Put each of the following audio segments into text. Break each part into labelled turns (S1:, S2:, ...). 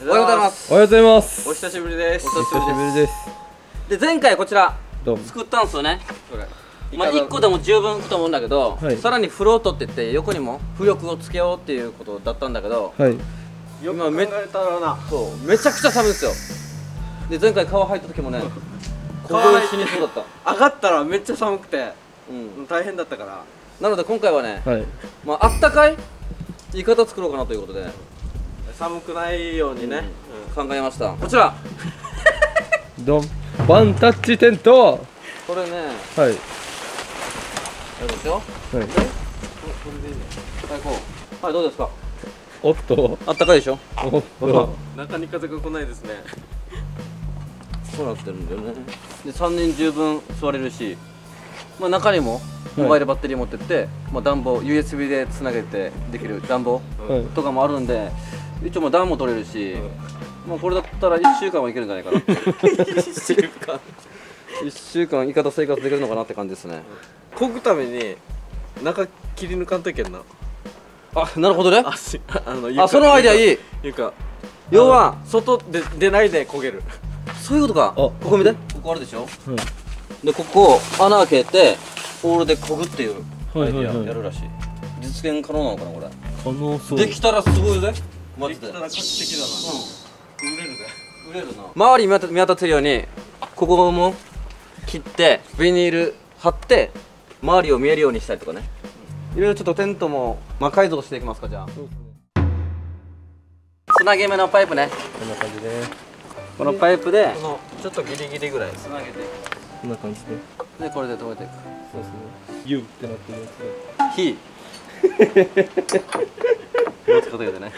S1: おはようございます。
S2: おはようございます。
S1: お久しぶりです。
S2: お久しぶりです。
S1: で前回こちら作ったんですよね。まあ1個でも十分いくと思うんだけど、
S2: はい。
S1: さらにフロートって言って横にも浮力をつけようっていうことだったんだけど
S2: はい。
S1: 今めたらな。そう。めちゃくちゃ寒いんですよ。で前回川入った時もね 凍え死にそうだった。
S3: 上がったらめっちゃ寒くて
S1: うん。
S3: 大変だったから。
S1: なので今回はね、
S2: はい。
S1: まあ、あったかい言い方作ろうかなということで
S3: 寒くないようにね、
S1: 考えました。こちら。
S2: ドン。ワンタッチテント。は
S1: これね。
S2: い。
S1: あれですよ。
S2: はい。
S1: はいこう。はいどうですか？
S2: おっと
S1: あったかいでしょ？
S2: おっと
S3: 中に風が来ないですね。
S1: そうなってるんだよね。で3人十分座れるし、まあ、中にも
S2: い。
S1: モバイルバッテリー持ってって、まあ、暖房 USB でつなげてできる暖房
S2: はい。
S1: とかもあるんで一応まあ暖も取れるし、まあ、これだったら1週間はいけるんじゃないかな1 週間。1週間言い方生活できるのかなって感じですね。
S3: 漕ぐために中切り抜かんといけんな。
S1: あなるほどね。
S3: 足あの
S1: あそのアイデアい
S3: い。
S1: い
S3: 床。
S1: 要は
S3: 外で出ないで焦げる。
S1: そういうことか。
S2: あ。
S1: ここ見て。ここあるでしょ。
S2: はい
S1: でここ穴開けてオールでこぐっていうアイデア
S2: はいはいはい。
S1: やるらしい。実現可能なのかなこれ。
S2: 可能そう。
S1: できたらすごいぜマジで
S3: できたら画期的だな、売れるぜ
S1: 売れるな周り見渡見渡せるようにここも切ってビニール貼って周りを見えるようにしたりとかね。いろいろちょっとテントも魔改造していきますかじゃあ。つなげ目のパイプね。
S2: こんな感じで。
S1: このパイプで
S3: このちょっとギリギリぐらい
S1: つなげて。い
S2: こんな感じで。
S1: くでこれで止めていく。
S2: そうですね。U ってなってるや
S1: 火 気をつけてね。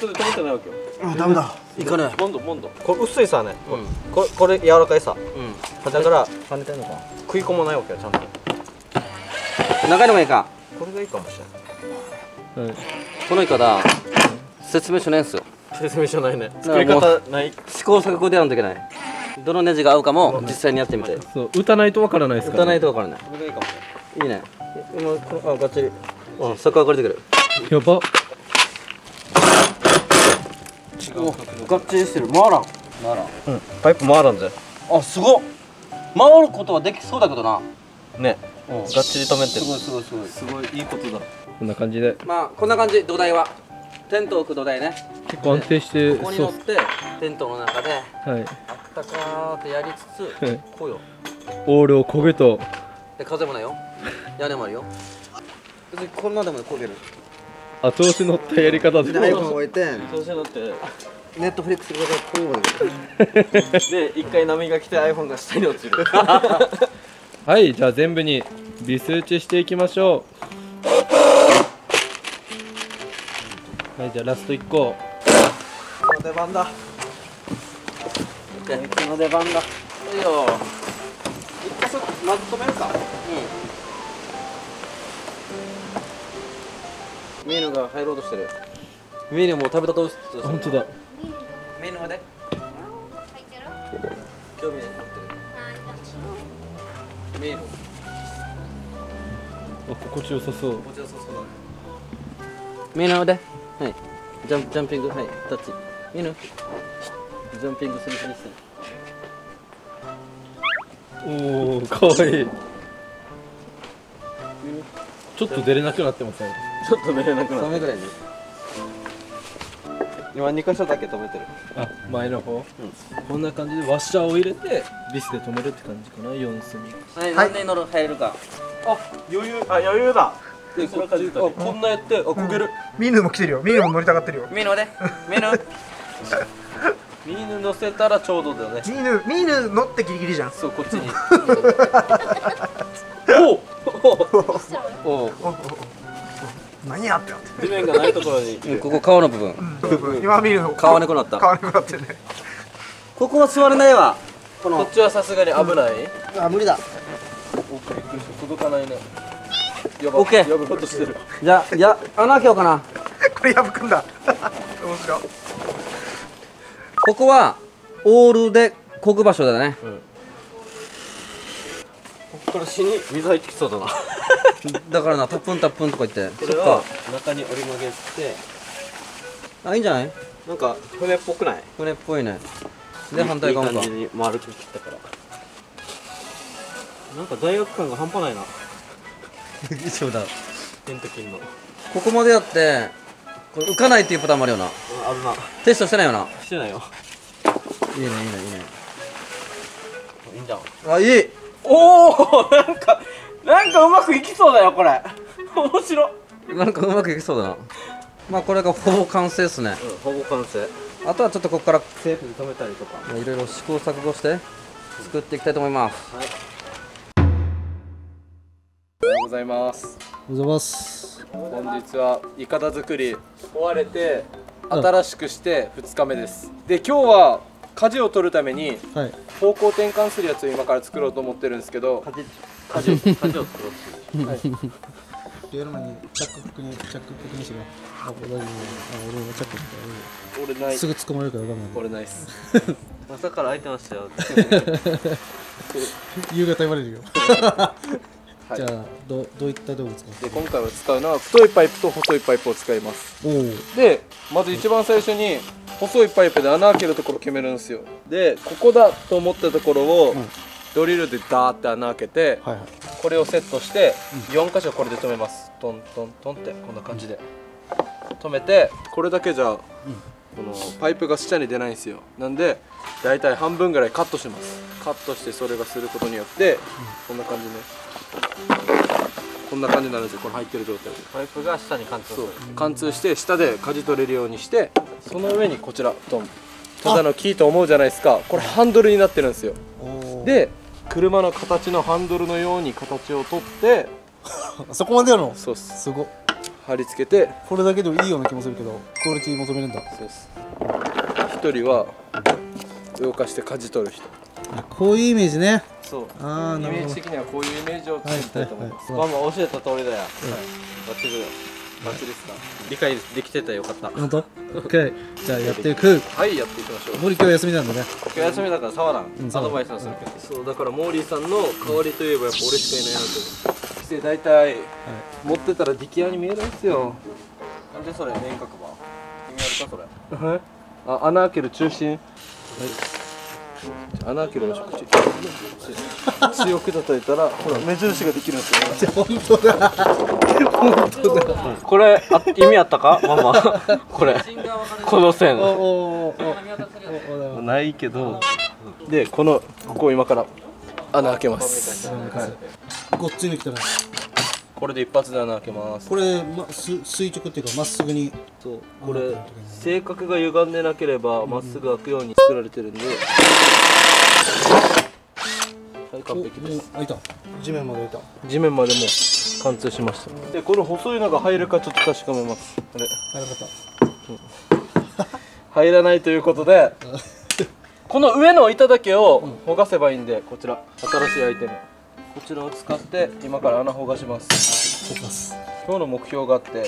S3: ちょっと止めてないわけよ
S4: あダメだ。
S1: いかね
S3: ボンドボンド。これ薄いさね、
S1: うん。
S3: これこれ柔らかいさ。
S1: うん。
S3: だから
S2: つ跳ねてんのか
S3: 食い込まないわけよちゃんと。
S1: 長いのもいいか？
S3: これがいいかもしれない
S2: はい
S1: このイカだ。説明書ないんすよ。
S3: 説明書ないね。
S1: ら
S3: 作り方ない。
S1: 試行錯誤でやらんといけない。どのネジが合うかも実際にやってみて。
S2: そう打たないとわからないですから
S1: 打たないと分からない。
S3: これがいいかもしれない
S1: いいね。今このあガッチリうんそこ上がりてくる。
S2: やば。
S1: おガッチリしてる。回らん。回らん。
S3: パイプ回らんぜ。
S1: あすごっ。回ることはできそうだけどな。
S3: ね。
S1: うん。
S3: がっちり止めてる。
S1: すごいすごいすごい。
S3: すごいいいことだ。
S2: こんな感じで。
S1: まあこんな感じ土台は。テントを置く土台ね。
S2: 結構安定して
S1: ここに乗ってテントの中で
S2: はい。
S1: あったかーってやりつつ
S2: はい。
S1: こう。よ
S2: オールを焦げと。
S1: で風もないよ。屋根もあるよ。別にこんなでも焦げる
S2: 後押し乗ったやり方で
S4: で iPhone 置いて。
S3: そうしてなって。
S4: ネットフリックスがこうまで
S3: で一回波が来て iPhone が下に落ちる。
S2: はいじゃあ全部にビス打ちしていきましょう。はいじゃあラスト1個。
S3: の出番だ。
S1: で
S3: この出番だ。
S1: いいよ。一箇所まず止めるかうんミーヌが入ろうとしてる。ミーヌもう食べたとしてる
S2: あ本当だ。
S1: ミーヌまで？興味持ってる。ミーヌ
S2: あ心地よさそう。
S1: こちらそうそうだね。ミーヌまで？はい。ジャンプジャンピング？はい。タッチ。ミーヌジャンピングするふりして。
S2: おおかわいい。ちょっと出れなくなってません
S3: ちょっと寝れなくな
S1: 3
S3: っ
S1: 目ぐらいに
S3: た今2箇所だけ止めてる。
S2: あ前の方、こんな感じでワッシャーを入れてビスで止めるって感じかな？4隅。
S1: はい、何人乗る？入れるか。
S3: あ余裕。あ余裕だ。
S1: でこっちあこんなやって。あ焦げる。
S4: ミヌも来てるよ。ミヌも乗りたがってるよ。
S1: ミーヌまで。ミーヌ
S3: ミーヌ乗せたらちょうどだよね。
S4: ミヌミヌ乗ってギリギリじゃん。
S3: そうこっちに。
S1: おお
S4: 何やってなって
S3: 地面がないところに。
S1: ここ顔の部分。
S4: うん。今ミヌの。
S1: 顔猫なった。
S4: 顔猫なってるね。
S1: ここは座れないわ。この。
S3: こっちはさすがに危ない。
S4: あ無理だ。
S3: 届かないね。や
S1: オッケー
S3: やろうとしてる。
S1: じゃあいや穴開けようかな。
S4: これ破くんだ。面白い。
S1: ここはオールでこぐ場所だね。
S3: こっから死に水入ってきそうだな。
S1: だからなタップンタップンとか言って
S3: これを中に折り曲げて。
S1: あいいんじゃない？
S3: なんか船っぽくない？
S1: 船っぽいね。で反対側か。
S3: いい感じに丸く切ったから。なんか大学感が半端ないな。
S1: そうだ。
S3: テント金の。
S1: ここまでやってこれ浮かないっていうパターンもあるよな。
S3: あるな。
S1: テストしてないよな。
S3: してないよ。
S1: いいねいいねいいね。
S3: いいんじゃん。
S1: あいい
S3: おおなんかなんかうまくいきそうだよこれ。面白
S1: なんかうまくいきそうだな。まあこれがほぼ完成ですね。
S3: うんほぼ完成。
S1: あとはちょっとここから
S3: テープで止めたりとか。
S1: まあいろいろ試行錯誤して作っていきたいと思います。
S2: おはようございます。
S5: おはようございます。
S2: 本日はいかだ作り壊れて新しくして2日目です。で今日は舵を取るために
S5: はい。
S2: 方向転換するやつを今から作ろうと思ってるんですけど。
S3: 舵。舵を舵を作ろうっていう。
S5: やる前にチャック確認チャック確認しろあ大丈夫あ俺もチャック
S2: 俺ない。
S5: すぐ突っ込まれるからダメなんで
S2: 俺ないっす。
S3: 朝から空いてましたよ。
S5: 夕方言われるよ
S2: はい。
S5: じゃあどどういった道具使
S2: で今回は使うのは太いパイプと細いパイプを使います。でまず一番最初に細いパイプで穴開けるところ決めるんですよ。でここだと思ったところを、
S5: うん。
S2: ドリルでダーって穴開けて
S5: はいはい。
S2: これをセットして4箇所これで止めます。トントントンってこんな感じで。止めてこれだけじゃ、このパイプが下に出ないんですよ。なんで大体半分ぐらいカットします。カットしてそれがすることによって、こんな感じねこんな感じになるんですよ。これ入ってる状態。で
S3: パイプが下に貫通する。
S2: 貫通して下で舵取れるようにしてその上にこちらドン。ただのキーと思うじゃないですか。これハンドルになってるんですよ。で車の形のハンドルのように形をとって
S5: そこまでやるの？
S2: そうっす。
S5: すご。っ
S2: 貼り付けて
S5: これだけでもいいような気もするけどクオリティ求めるんだ。
S2: そうっす。一人は動かして舵取る人
S5: こういうイメージね。
S2: そう。
S5: ああなるほど。
S2: イメージ的にはこういうイメージを作りたいと思います、
S3: ママ教えた通りだよ、バッチリだよ。
S2: バッチリですか？
S3: 理解できてたらよかった。
S5: 本当 ?OK じゃあやっていく。
S2: はいやっていきましょう。
S5: 森今日休みなんでね。
S3: 今日休みだから触らん、
S5: うん
S3: アドバイスはするけど、
S2: そうだからモーリーさんの代わりといえばやっぱ俺しかいないなと。思ってで大体持ってたら出来屋に見えるんですよ。
S3: なんでそれ面角ば意味あるかそれ。
S2: はいあ穴開ける中心穴開けるの食事強く叩いたらほら目印ができるんですよ。
S5: 本当だ。本当だ。
S3: これあ意味あったか？ママ。これ。この線。
S2: ないけどでこのここを今から穴開けます
S5: ごっついの来たら
S2: これで一発で穴開けます。
S5: これ、ま、す垂直っていうかまっすぐに
S2: そう。これ性格が歪んでなければまっすぐ開くように作られてるんで。はい完璧です。
S5: お開いた。地面まで開いた。
S2: 地面までも貫通しました。でこの細いのが入るかちょっと確かめます。これ。
S5: 入らなかっ
S2: 入らないということでこの上の板だけをほがせばいいんでこちら。新しいアイテムこちらを使って今から穴ほがします。今日の目標があって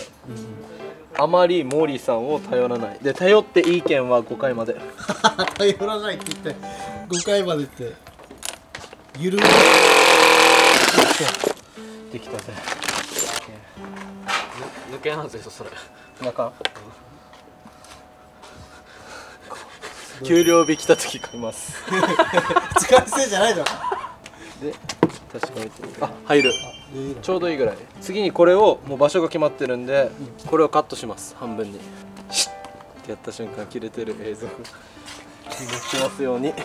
S2: あまりモーリーさんを頼らない。で頼っていい件は5回まで。
S5: 頼らないって言って5回までってゆる
S2: できたぜ。
S3: 抜けなんぜそれ。
S2: 中。給料日来た時買います。
S5: 使いせいじゃないだろ
S2: で確かめてあ入る。ちょうどいいぐらい。次にこれをもう場所が決まってるんでこれをカットします。半分に。シッってやった瞬間切れてる映像。気持ちますように。
S5: やっ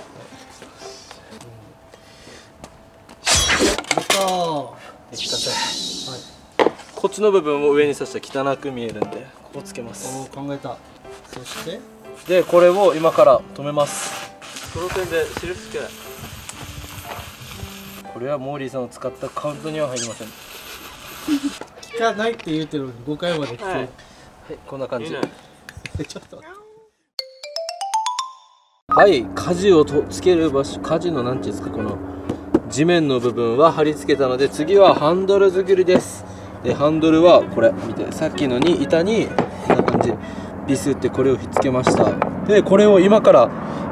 S5: たー。
S2: できたぜ、こっちの部分を上に刺したら汚く見えるんでここつけます。
S5: 考えた。そして？
S2: でこれを今から止めます。
S3: この点で印つけない。
S2: これはモーリーさんを使ったカウントには入りません。
S5: 聞かないって言うてるのに5回まで来て、
S3: はい。
S2: はいこんな感じ。
S5: ちょっと。
S2: はい。舵をとつける場所舵のなんていうんですかこの地面の部分は貼り付けたので次はハンドル作りです。でハンドルはこれ見てさっきのに板にこんな感じ。ビスってこれをひっつけました。でこれを今から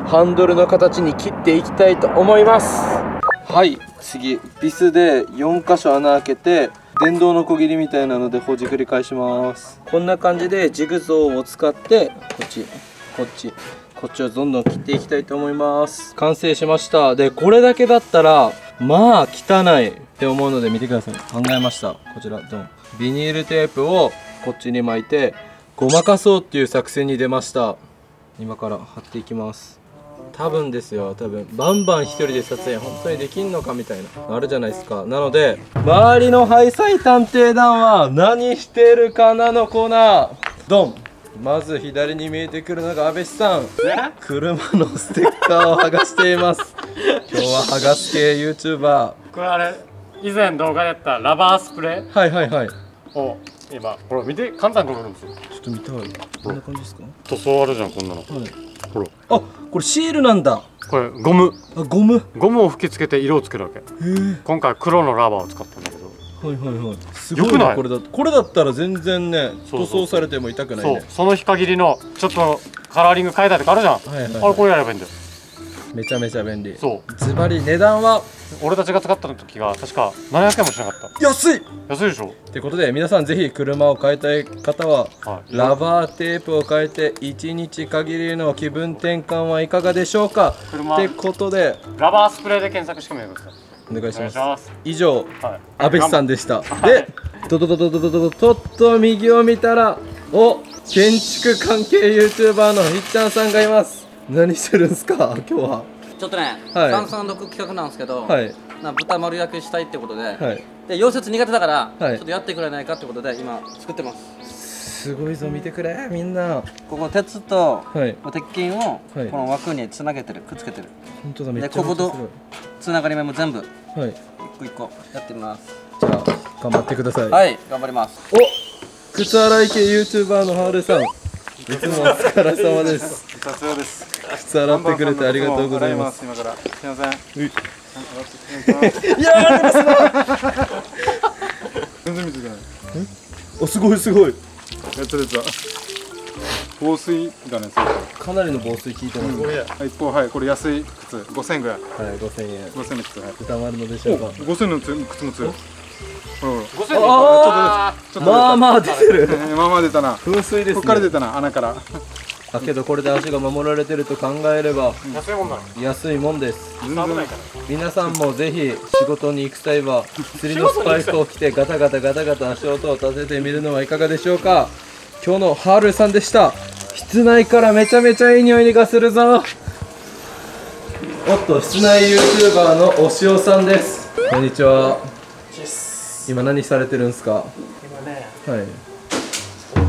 S2: ハンドルの形に切っていきたいと思います。はい次ビスで4箇所穴開けて電動のこぎりみたいなのでほじくり返します。こんな感じでジグゾーを使ってこっちこっちこっちをどんどん切っていきたいと思います。完成しました。でこれだけだったらまあ汚いって思うので見てください。考えました。こちらドン。ビニールテープをこっちに巻いてごまかそうっていう作戦に出ました。今から貼っていきます。多分ですよ。多分バンバン一人で撮影本当にできんのかみたいな。のあるじゃないですか。なので周りのハイサイ探偵団は何してるかなのコーナー。ドン。まず左に見えてくるのが安倍さん。車のステッカーを剥がしています。今日は剥がす系 YouTuber
S6: これあれ以前動画でやったラバースプレ
S2: はいはいはい。
S6: ーを今ほら見て簡単にこれるんですよ。
S2: ちょっと見たい。こんな感じですか？
S6: 塗装あるじゃんこんなのほら
S2: あこれシールなんだ。
S6: これゴム。
S2: あゴム？
S6: ゴムを吹き付けて色をつけるわけ。今回黒のラバーを使ったんだけど。
S2: はいはいはい。すごい
S6: な
S2: これだ。これだったら全然ね塗装されても痛くない
S6: そう。
S2: ね
S6: その日限りのちょっとカラーリング変えたりとかあるじゃん、
S2: はいはいはい。
S6: あれこれやればいいんだよ
S2: めちゃめちゃ便利。
S6: そう。
S2: ズバリ値段は？
S6: 俺たちが使った時が確か700円もしなかった。
S2: 安い！
S6: 安いでしょ？
S2: ってことで皆さんぜひ車を買いたい方は、
S6: はい、
S2: ラバーテープを変えて1日限りの気分転換はいかがでしょうか？ってことで。
S6: ラバースプレーで検索してもよろしい
S2: です。
S6: かお願いします。
S2: 以上、
S6: はい、
S2: 安倍さんでした、はい、でとととととととっと右を見たらお建築関係 YouTuber のひっちゃんさんがい。ます何してるんすか？今日は。
S1: ちょっとね、
S2: はい。
S1: 三三六企画なんですけど、
S2: はい。
S1: な豚丸焼きしたいってことで、
S2: はい。
S1: で溶接苦手だから、
S2: はい。
S1: ちょっとやってくれないかってことで今作ってます。
S2: すごいぞ見てくれみんな。
S1: ここ鉄と
S2: はい。
S1: 鉄筋を
S2: はい。
S1: この枠につなげてるくっつけてる。
S2: 本当だめっちゃ
S1: でこことつながり目も全部一
S2: はい。
S1: 個一個やってみます。
S2: じゃあ頑張ってください。
S1: はい頑張ります。
S2: お靴洗い系 YouTuber のハーレさん。いつもお疲れ様です。
S7: 達也です。
S2: 靴洗ってくれてありがとうございます
S7: 今から。すみません。
S2: いやーです
S7: 全然見つけない。
S2: おすごいすごい
S7: やつですわ。防水だね。そう
S2: かなりの防水効いてます、
S7: そう。はい一方はいこれ安い靴5000円ぐらい。
S2: はい5000円
S7: 5000円の靴はい。
S2: 歌まるのでしょうか
S7: 5000円の靴靴も強い。うん。
S2: あ
S7: ちょっと
S2: まあまあ出てる
S7: えーまあまあ出たな。こ
S2: 噴水です
S7: こから出
S2: ね
S7: たな穴から。
S2: だけどこれで足が守られてると考えれば
S6: 安いもんだ
S2: 安いもんです。皆さんもぜひ仕事に行く際は釣りのスパイクを着てガタガタガタガタ足音を立ててみるのはいかがでしょうか。今日のハールさんでした。室内からめちゃめちゃいい匂いがするぞ。おっと室内 YouTuber のお塩さんです。こんにちは。今何されてるんですか？今ねはい。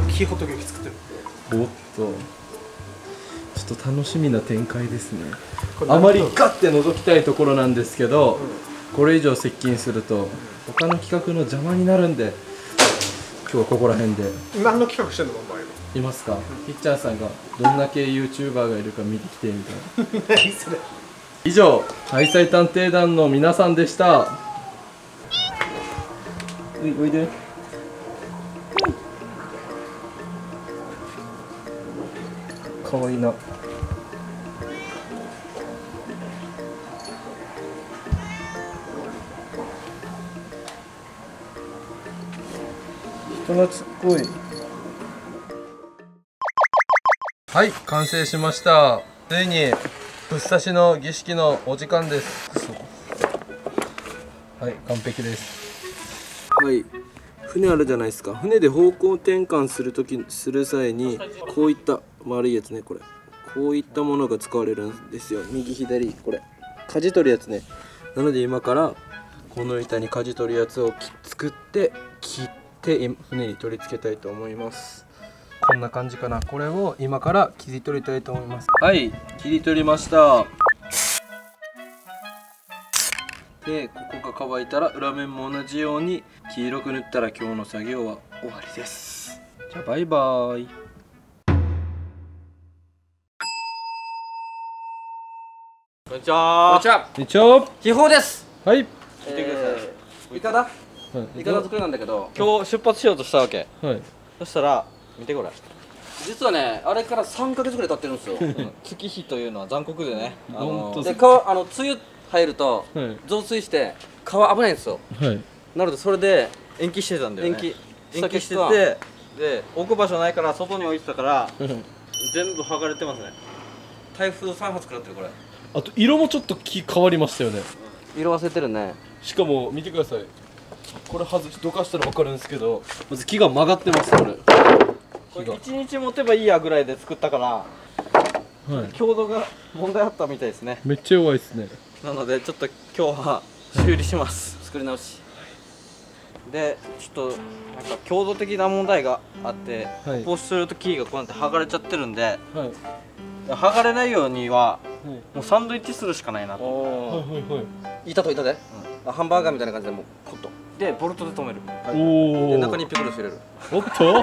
S8: 大きいホットケーキ作ってる。
S2: おっとと楽しみな展開ですね。あまりガッて覗きたいところなんですけど、これ以上接近すると他の企画の邪魔になるんで今日はここら辺で。
S8: 何の企画してんのお前
S2: いますか？ひっちゃんさんがどんだけ YouTuber がいるか見てきてみたいな。
S8: 何それ。
S2: 以上ハイサイ探偵団の皆さんでした。おいおいでかわいいな人懐っこい。はい完成しました。ついにぶっ刺しの儀式のお時間です。はい完璧です。はい。船あるじゃないですか。船で方向転換するときする際にこういった丸いやつねこれ。こういったものが使われるんですよ。右左これ。舵取るやつね。なので今からこの板に舵取るやつをき作って切って船に取り付けたいと思います。こんな感じかな。これを今から切り取りたいと思います。はい切り取りました。でここが乾いたら裏面も同じように黄色く塗ったら今日の作業は終わりです。じゃあバイバーイ。
S1: こんにちは。こんにちは。
S2: 一応
S1: 気泡です。
S2: はい。
S1: 見てください。いかだ？
S2: はい。
S1: いかだ作りなんだけど。
S3: 今日出発しようとしたわけ。
S2: はい。
S3: そしたら見てこれ
S1: 実はねあれから3ヶ月ぐらい経ってるんですよ。
S3: 月日というのは残酷でね。あの
S1: で川あの梅雨入ると
S2: はい。
S1: 増水して川危ないんですよ。
S2: はい。
S3: なのでそれで延期してたんだよね。
S1: 延期
S3: 延期しててで置く場所ないから外に置いてたから全部剥がれてますね。
S1: 台風3発食らってるこれ
S2: あと色もちょっと木変わりましたよね。
S1: 色忘れてるね。
S2: しかも見てください。これ外しどかしたら分かるんですけどまず木が曲がってますこれ
S3: これ1日持てばいいやぐらいで作ったから
S2: はい。
S3: 強度が問題あったみたいですね。
S2: めっちゃ弱いですね。
S3: なのでちょっと今日は修理します。
S1: 作り直し。
S3: でちょっとなんか強度的な問題があって
S2: はい。
S3: こうするとキーがこうやって剥がれちゃってるんで
S2: はい
S3: 剥がれないようには
S2: はい。
S3: もうサンドイッチするしかないなと。
S1: 板と板で、あハンバーガーみたいな感じでもうコッと
S3: でボルトで止める。
S2: おお
S1: で中にピクルス入れる。
S2: おっと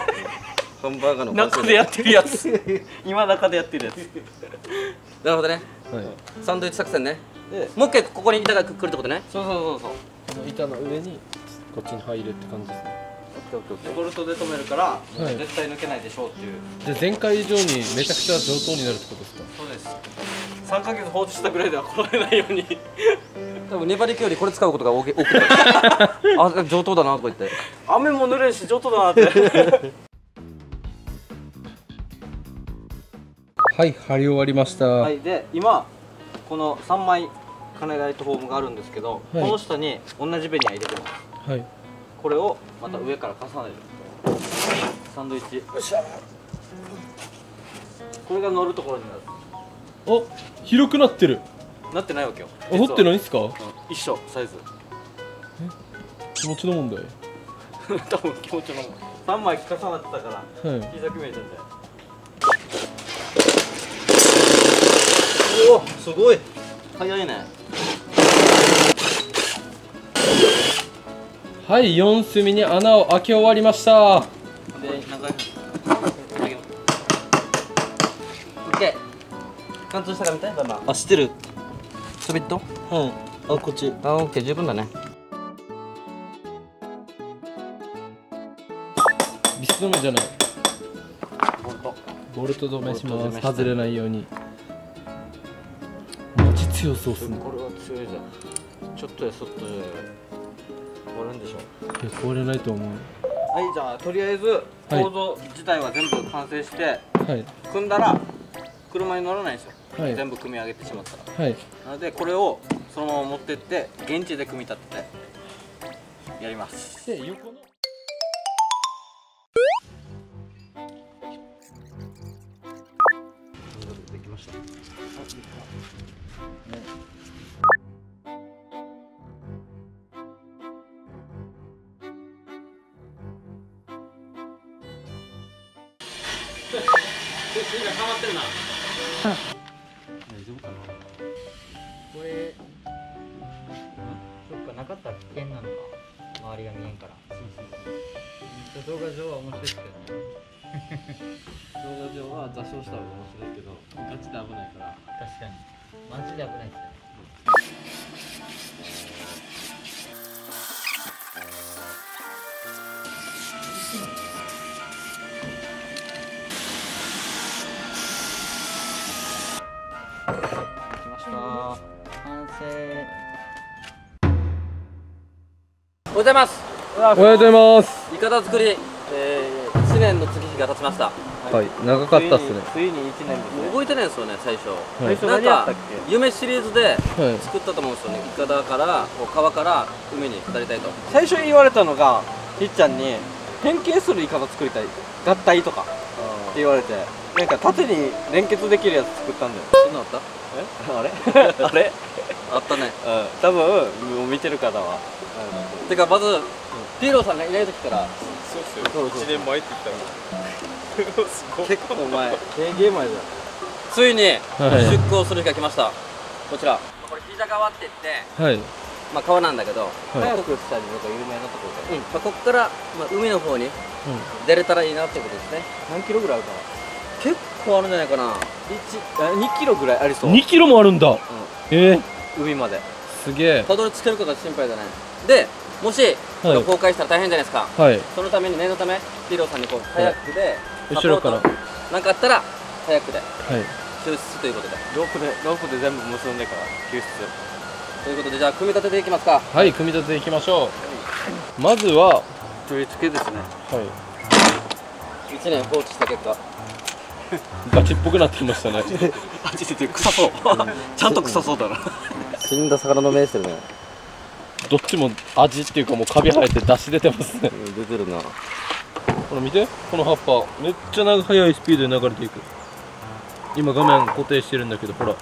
S1: ハンバーガーの
S3: 中でやってるやつ。今中でやってるやつ。
S1: なるほどね。
S2: はい。
S1: サンドイッチ作戦ね。
S3: で
S1: もう一回ここに板がくるってことね。
S3: そうそうそうそう。
S2: この板の上にこっちに入るって感じですね
S3: でボルトで止めるから、
S2: い。
S3: 絶対抜けないでしょうっていう。
S2: じゃあ前回以上にめちゃくちゃ上等になるってことですか？
S3: そうです。3ヶ月放置したぐらいでは来られないように。
S1: 多分粘り気よりこれ使うことが多く多くて。あ上等だなとか言って。
S3: 雨も濡れるし上等だなって。
S2: はい貼り終わりました。
S3: は
S2: はい
S3: いで今この3枚金ライトフォームがあるんですけど、
S2: はい
S3: この下に同じベニヤ入れてます
S2: はい
S3: これをまた上から重ねる。サンドイッチ。これが乗るところになる。
S2: お広くなってる。
S3: なってないわけよ。
S2: あ掘ってない
S3: い、
S2: んすか？
S3: うん。一緒サイズ。
S2: 気持ちの問題。
S3: 多分気持ちの3枚重なってたから
S2: はい。
S3: 小さく見えてんだよ。
S1: おおすごい。
S3: 早いね
S2: はい4隅に穴を開け終わりました。
S3: で長い
S1: オッケー。貫通したかみたい？バンバン
S3: あ知ってる。
S1: ちょびっと？
S3: うん。あこっち。
S1: あオッケー十分だね。
S2: ビス止めじゃない。
S3: ボルト。
S2: ボルト止めします。外れないように。マジ強そうっすね。
S3: これは強いぜちょっとやそっとで終わるんでしょ
S2: いや壊れないと思う。
S3: はいじゃあとりあえず構造自体は全部完成して
S2: はい。
S3: 組んだら車に乗らないんですよ、
S2: はい。
S3: 全部組み上げてしまったら。
S2: はい。
S3: なのでこれをそのまま持ってって現地で組み立ててやります。
S2: で横の
S9: これそっかなかったら危険なのか周りが見えんから動画上は面白いけどね。
S2: 動画上は座礁したら面白いけどガチで危ないから。
S9: 確かに。マジで危ないですよね
S1: ございます。
S2: おはようございます。
S1: いかだ作り、えー、1年の月日が経ちました。
S2: はい。長かったっすね。
S3: ついについに1年ですね。
S1: 覚えてないんですよね最初、
S2: はい
S3: 最初
S1: なんか
S3: 何やったっけ？
S1: 夢シリーズで
S2: はい。
S1: 作ったと思うんですよね。いかだから川から海に下りたいと。
S3: 最初に言われたのがひっちゃんに変形するイカダ作りたい合体とかって言われてなんか縦に連結できるやつ作ったんだよ。
S1: そんなのあった？
S3: え？あれ？あれ？
S1: あったね。
S3: うん。多分もう見てる方は
S1: てかまずピーローさんがいない時から
S8: そうっすよ。1年前って言ったら。
S3: 結構前。ゲー前だよ
S1: ついに
S2: はい。
S1: 出港する日が来ました、こちら。これ膝川って言って
S2: はい。
S1: まあ川なんだけど、
S2: はい。
S3: 早くしたりとか有名なところで。
S1: うん。まあ、こっから、まあ、海の方に出れたらいいなっていうことですね。
S3: 何キロぐらいあるか
S1: 結構あるんじゃないかな。
S3: な1 2キロぐらいありそう。
S2: 2キロもあるんだ。えー、
S3: 海まで。す
S2: げえ。
S1: たどり着けるかが心配だねでもしこれを公開したら大変じゃないですか、
S2: はい。
S1: そのために念のためピーローさんにこうカヤックで
S2: 後ろから。
S1: なんかあったらカヤックで
S2: はい。
S1: 救出ということで。
S3: ロープでロープで全部結んでから救出。
S1: ということでじゃあ組み立てていきますか。
S2: はい組み立てていきましょう。まずはは
S3: 取り付けですね。
S2: い。
S1: 1年放置した結果。
S2: ガチっぽくなってきましたね。
S3: あちちち臭そう。ちゃんと臭そうだな。
S1: 死んだ魚の目してるね
S2: どっちも味っていうかもうカビ生えて出汁出てますね。
S1: うん出てるな。
S2: ほら見て。この葉っぱ。めっちゃ長速いスピードで流れていく。今画面固定してるんだけどほら。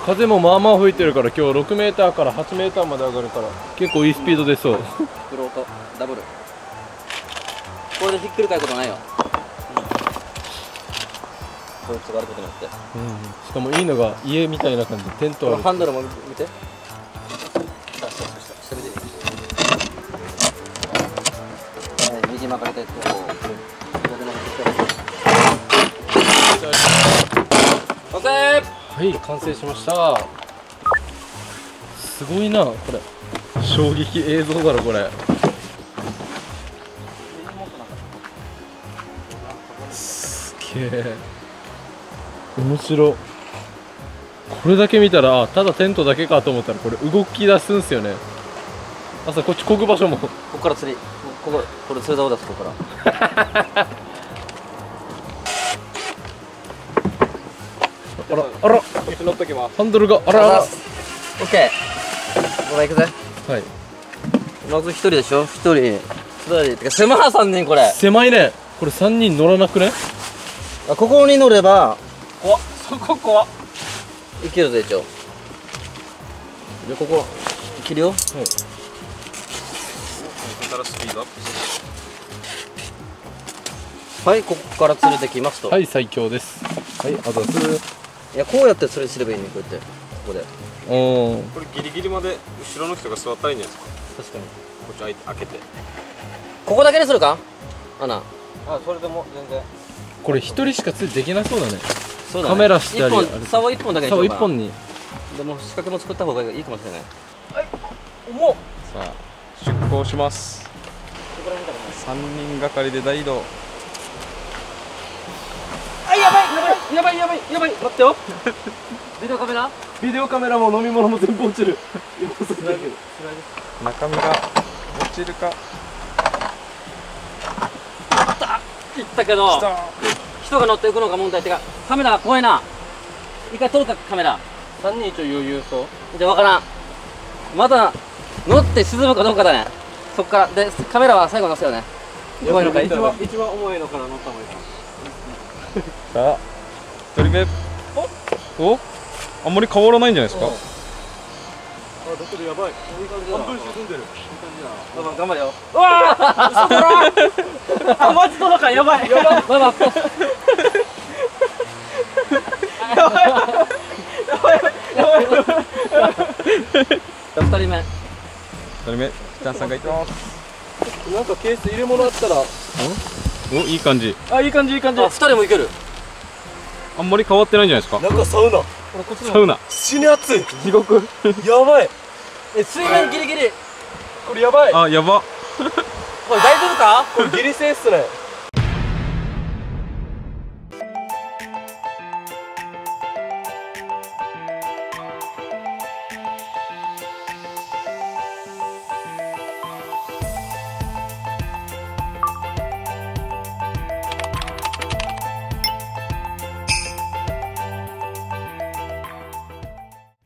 S2: 風もまあまあ吹いてるから今日6メーターから8メーターまで上がるから結構いいスピード出そう。
S1: フロート。ダブル。これでひっくり返ることないよ。こいつがあることによって
S2: しかもいいのが家みたいな感じ。でテントある。
S1: ハンドルも見てはい右曲がりた。いとこを左曲がって
S2: はい完成しました。すごいなこれ衝撃映像だろこれすげえ面白これだけ見た。らた。だテントだけかと思った。らこれ動き出すんすよね朝こっちこぐ場所も
S1: ここから釣りこここれ釣れ竿ですここから
S2: あらあら
S8: 乗っときます
S2: ハンドルがあらあら
S1: オッケーほら行くぜ
S2: はい
S1: まず一人でしょ一人二人てか狭い3人これ
S2: 狭いねこれ3人乗らなくね
S1: あここに乗れば
S8: 怖っそこ怖っ
S1: いけるぜ一応でここ切るよ
S8: ここからスピードアップ
S1: はいここから釣れてきますと、、
S2: はいい最強です。はいあとす。
S1: やこうやって釣りすればいいねこうやって。ここで。
S2: おー。
S8: これギリギリまで後ろの人が座ったらいいんじゃないですか。
S1: 確かに。
S8: こっち開い開けて。
S1: ここだけにするか？穴
S3: あそれでも全然。
S2: これ一人しか釣りできなそうだね。
S1: そう
S2: カメラしたり
S1: 竿一本だけにし
S2: 竿
S1: ようか
S2: 一本に。
S1: でも仕掛けも作った方がいいかもしれない。
S8: さあ出航します。3人がかりで大移動。
S2: やばいやばいやばい待ってよ。
S1: ビデオカメラ？
S2: ビデオカメラも飲み物も全部落ちる。
S8: 中身が落ちるか。
S1: いった。けど人が乗っていくのが問題ってかカメラが怖いな。一回撮るかカメラ。
S2: 3人一応余裕そう。
S1: じゃあ分からん。まだ乗って沈むかどうかだねそっから。でカメラは最後乗せようね。怖いのか
S3: 一番一番重いのから乗った方がいいか
S8: さ あ1人目。おおあんまり変わらないんじゃないですか？
S1: 頑張れよ。うわー！嘘だろ！あマジ届かん。やばい。やばい。まあまあ。やばい。やばい。やばい。やばい。二人目。
S8: 2人目チャンさんがいって。ます
S2: なんかケース入れ物あったら。
S8: おいい感じ。
S2: あいい感じいい感じ。
S1: あ二人もいける。
S8: あんまり変わってないんじゃないですか。
S5: なんかサウナ。
S8: サウナ。
S5: 死に熱い。
S2: 地獄。
S5: やばい。
S1: え水面ギリギリ。
S5: これやばい。
S8: あやば。
S1: これ大丈夫か？
S5: これギリセーっすね